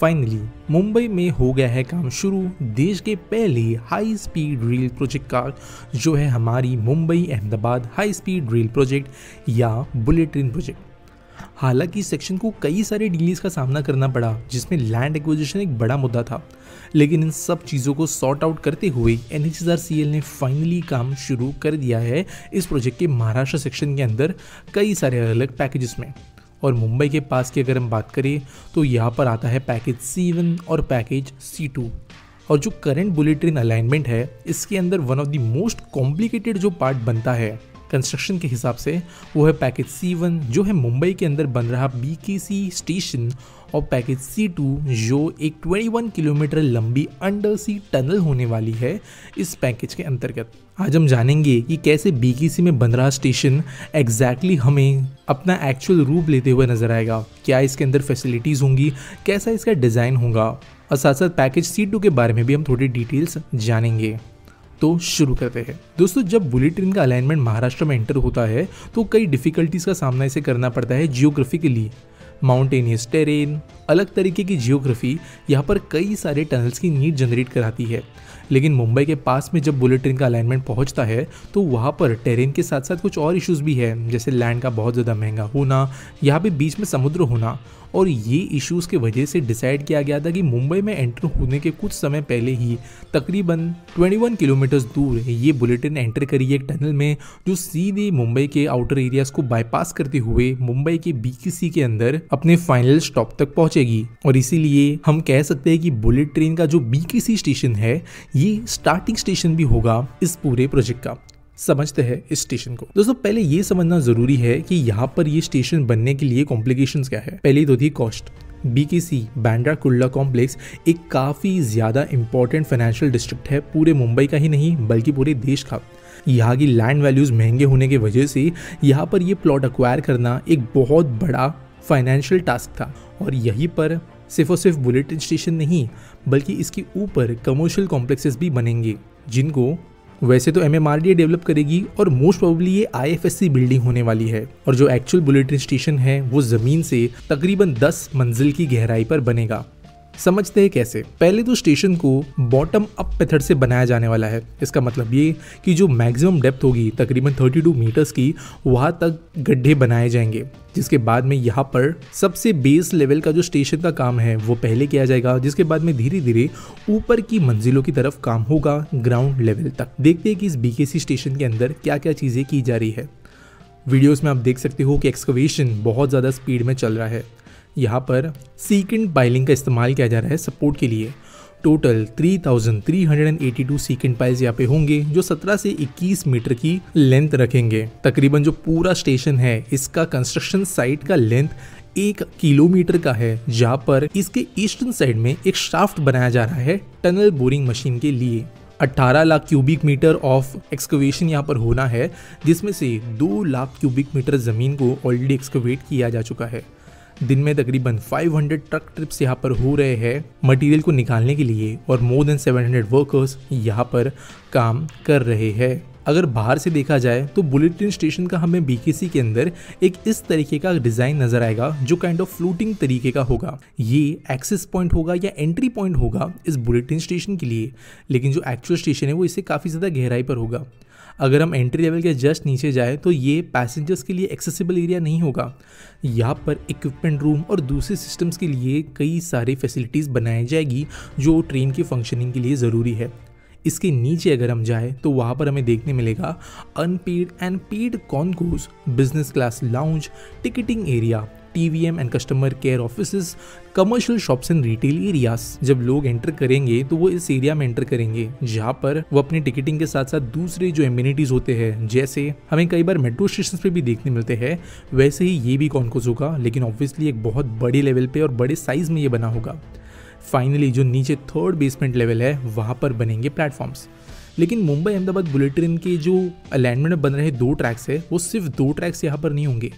Finally Mumbai में हो गया है काम शुरू। देश के पहले हाई स्पीड रेल प्रोजेक्ट का जो है हमारी Mumbai Ahmedabad high speed rail project या बुलेट ट्रेन प्रोजेक्ट हालाँकि सेक्शन को कई सारे डिलीज का सामना करना पड़ा, जिसमें लैंड एक्विजिशन एक बड़ा मुद्दा था। लेकिन इन सब चीज़ों को सॉर्ट आउट करते हुए एन ने फाइनली काम शुरू कर दिया है इस प्रोजेक्ट के महाराष्ट्र सेक्शन के अंदर कई सारे अलग पैकेजेस में। और मुंबई के पास की अगर हम बात करें तो यहाँ पर आता है पैकेज सी वन और पैकेज सी टू और जो करंट बुलेट ट्रेन अलाइनमेंट है, इसके अंदर one of the most complicated जो पार्ट बनता है कंस्ट्रक्शन के हिसाब से वो है पैकेज सी वन, जो है मुंबई के अंदर बन रहा बी के सी स्टेशन, और पैकेज सी टू, जो एक 21 किलोमीटर लंबी अंडर सी टनल होने वाली है इस पैकेज के अंतर्गत। आज हम जानेंगे कि कैसे बीकेसी में बन रहा स्टेशन एग्जैक्टली exactly हमें अपना एक्चुअल रूप लेते हुए नज़र आएगा। क्या इसके अंदर फैसिलिटीज़ होंगी? कैसा इसका डिज़ाइन होगा? और साथ साथ पैकेज सी टू के बारे में भी हम थोड़ी डिटेल्स जानेंगे। तो शुरू करते हैं। दोस्तों, जब बुलेट ट्रेन का अलाइनमेंट महाराष्ट्र में एंटर होता है तो कई डिफिकल्टीज का सामना इसे करना पड़ता है जियोग्राफिकली माउंटेनियस टेरेन अलग तरीके की जियोग्राफी यहाँ पर कई सारे टनल्स की नीड जनरेट कराती है। लेकिन मुंबई के पास में जब बुलेट ट्रेन का अलाइनमेंट पहुँचता है तो वहाँ पर टेरेन के साथ साथ कुछ और इश्यूज़ भी है, जैसे लैंड का बहुत ज़्यादा महँगा होना, यहाँ पे बीच में समुद्र होना। और ये इश्यूज़ के वजह से डिसाइड किया गया था कि मुंबई में एंटर होने के कुछ समय पहले ही तकरीबन 21 किलोमीटर दूर ये बुलेट ट्रेन एंटर करी एक टनल में, जो सीधे मुंबई के आउटर एरियाज़ को बाईपास करते हुए मुंबई के बीकेसी के अंदर अपने फाइनल स्टॉप तक पहुंचेगी। और इसीलिए हम कह सकते हैं कि बुलेट ट्रेन का जो बीकेसी स्टेशन है, ये स्टार्टिंग स्टेशन भी होगा इस पूरे प्रोजेक्ट का। समझते हैं इस स्टेशन को। दोस्तों, पहले ये समझना ज़रूरी है कि यहाँ पर ये स्टेशन बनने के लिए कॉम्प्लिकेशंस क्या है। पहली तो थी कॉस्ट बीकेसी बैंड्रा कुल्ला कॉम्प्लेक्स एक काफ़ी ज़्यादा इंपॉर्टेंट फाइनेंशियल डिस्ट्रिक्ट है। पूरे मुंबई का ही नहीं, बल्कि पूरे देश का। यहाँ की लैंड वैल्यूज़ महँगे होने की वजह से यहाँ पर ये प्लॉट अक्वायर करना एक बहुत बड़ा फाइनेंशियल टास्क था। और यहीं पर सिर्फ़ और सिर्फ़ बुलेट स्टेशन नहीं, बल्कि इसके ऊपर कमर्शियल कॉम्प्लेक्सेस भी बनेंगे, जिनको वैसे तो एम डेवलप करेगी और मोस्ट प्रोबेबली ये आईएफएससी बिल्डिंग होने वाली है। और जो एक्चुअल बुलेटिन स्टेशन है, वो ज़मीन से तकरीबन 10 मंजिल की गहराई पर बनेगा। समझते हैं कैसे? पहले तो स्टेशन को बॉटम अप मेथड से बनाया जाने वाला है। इसका मतलब ये कि जो मैक्सिमम डेप्थ होगी, तकरीबन 32 मीटर्स की, वहाँ तक गड्ढे बनाए जाएँगे। जिसके बाद में यहाँ पर सबसे बेस लेवल का जो स्टेशन का काम है, वो पहले किया जाएगा। जिसके बाद में धीरे धीरे ऊपर की मंजिलों की तरफ़ काम होगा ग्राउंड लेवल तक। देखते हैं कि इस बीकेसी स्टेशन के अंदर क्या क्या चीज़ें की जा रही है। वीडियोस में आप देख सकते हो कि एक्सकवेशन बहुत ज़्यादा स्पीड में चल रहा है। यहाँ पर सीकेंड पाइलिंग का इस्तेमाल किया जा रहा है सपोर्ट के लिए। टोटल 3,382 सीकेंड पाइल्स यहाँ पे होंगे जो 17 से 21 मीटर की लेंथ रखेंगे। तकरीबन जो पूरा स्टेशन है इसका कंस्ट्रक्शन साइट का लेंथ एक किलोमीटर का है जहाँ पर इसके ईस्टर्न साइड में एक शाफ्ट बनाया जा रहा है टनल बोरिंग मशीन के लिए। 18 lakh cubic metre of excavation यहाँ पर होना है जिसमें से 2 लाख क्यूबिक मीटर ज़मीन को ऑलरेडी एक्सकवेट किया जा चुका है। दिन में तकरीबन 500 ट्रक ट्रिप्स यहाँ पर हो रहे हैं मटेरियल को निकालने के लिए और मोर देन 700 वर्कर्स यहाँ पर काम कर रहे हैं। अगर बाहर से देखा जाए तो बुलेट ट्रेन स्टेशन का हमें बीकेसी के अंदर एक इस तरीके का डिज़ाइन नज़र आएगा, जो काइंड ऑफ़ फ्लोटिंग तरीके का होगा। ये एक्सेस पॉइंट होगा या एंट्री पॉइंट होगा इस बुलेट ट्रेन स्टेशन के लिए, लेकिन जो एक्चुअल स्टेशन है वो इससे काफ़ी ज़्यादा गहराई पर होगा। अगर हम एंट्री लेवल के जस्ट नीचे जाए तो ये पैसेंजर्स के लिए एक्सेसिबल एरिया नहीं होगा। यहाँ पर इक्विपमेंट रूम और दूसरे सिस्टम्स के लिए कई सारी फैसिलिटीज़ बनाई जाएगी, जो ट्रेन की फंक्शनिंग के लिए ज़रूरी है। इसके नीचे अगर हम जाएँ तो वहाँ पर हमें देखने मिलेगा unpaid and paid concourse business class lounge ticketing area TVM and customer care office commercial shops and retail areas जब लोग एंटर करेंगे तो वो इस एरिया में एंटर करेंगे, जहाँ पर वो अपनी टिकटिंग के साथ साथ दूसरे जो एम्यूनिटीज होते हैं, जैसे हमें कई बार मेट्रो स्टेशन पे भी देखने मिलते हैं, वैसे ही ये भी कॉन्कोस होगा, लेकिन ऑब्वियसली एक बहुत बड़े लेवल पे और बड़े साइज़ में ये बना होगा। फाइनली जो नीचे थर्ड बेसमेंट लेवल है, वहाँ पर बनेंगे प्लेटफॉर्म्स लेकिन मुंबई अहमदाबाद बुलेट ट्रेन के जो अलाइनमेंट में बन रहे दो ट्रैक्स है, वो सिर्फ़ दो ट्रैक्स यहाँ पर नहीं होंगे।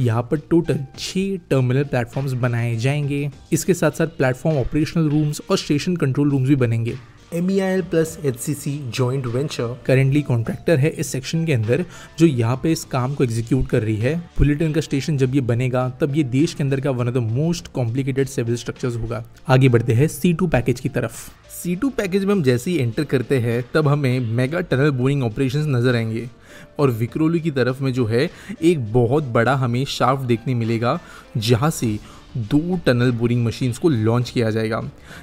यहाँ पर टोटल छः टर्मिनल प्लेटफॉर्म्स बनाए जाएँगे। इसके साथ साथ प्लेटफॉर्म ऑपरेशनल रूम्स और स्टेशन कंट्रोल रूम्स भी बनेंगे। M E I L plus H C C joint venture currently contractor है इस सेक्शन के अंदर, जो यहाँ पे इस काम को एग्जीक्यूट कर रही है। बुलेटिन का स्टेशन जब ये बनेगा, तब ये देश के अंदर का one of the most complicated civil structures होगा। आगे बढ़ते हैं सी टू पैकेज की तरफ़। सी टू पैकेज में हम जैसे ही एंटर करते हैं, तब हमें मेगा टनल बोरिंग ऑपरेशन नज़र आएँगे। और विक्रोली की तरफ़ में जो है, एक बहुत बड़ा हमें शाफ्ट देखने मिलेगा, जहाँ से दो टनल बोरिंग मशीन्स को लॉन्च किया जाएगा।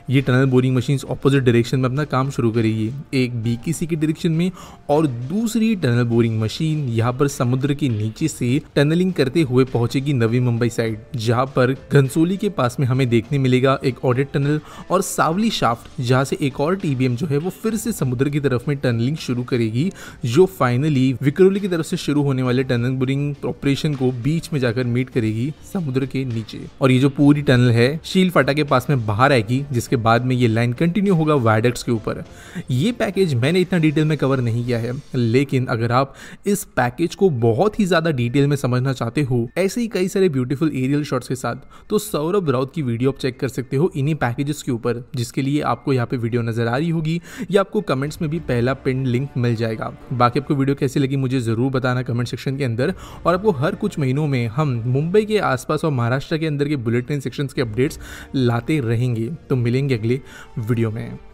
ये tunnel boring machines opposite direction में अपना काम शुरू करेगी। एक बी की सी की डायरेक्शन में और दूसरी टनल बोरिंग मशीन यहाँ पर समुद्र के नीचे से टनलिंग करते हुए पहुंचेगी नवी मुंबई साइड जहाँ पर घनसोली के पास में हमें देखने मिलेगा एक ऑडिट टनल और सावली शाफ्ट जहाँ से एक और टीबीएम जो है वो फिर से समुद्र की तरफ़ में टनलिंग शुरू करेगी, जो फाइनली विक्रोली की तरफ़ से शुरू होने वाले टनल बोरिंग ऑपरेशन को बीच में जाकर मीट करेगी समुद्र के नीचे। और ये जो पूरी टनल है, शील फाटा के पास में बाहर आएगी, जिसके बाद में ये लाइन कंटिन्यू होगा वायडक्ट्स के ऊपर। ये पैकेज मैंने इतना डिटेल में कवर नहीं किया है, लेकिन अगर आप इस पैकेज को बहुत ही ज़्यादा डिटेल में समझना चाहते हो, ऐसे ही कई सारे ब्यूटीफुल एरियल शॉट्स के साथ तो सौरभ राउत की वीडियो आप चेक कर सकते हो इन्हीं पैकेजेस के ऊपर, जिसके लिए आपको यहाँ पे वीडियो नज़र आ रही होगी, या आपको कमेंट्स में भी पहला पिन लिंक मिल जाएगा। बाकी आपको वीडियो कैसी लगी मुझे ज़रूर बताना कमेंट सेक्शन के अंदर, और आपको हर कुछ महीनों में हम मुंबई के आसपास और महाराष्ट्र के अंदर के बुलेटिन सेक्शन के अपडेट्स लाते रहेंगे। तो मिलेंगे अगले वीडियो में।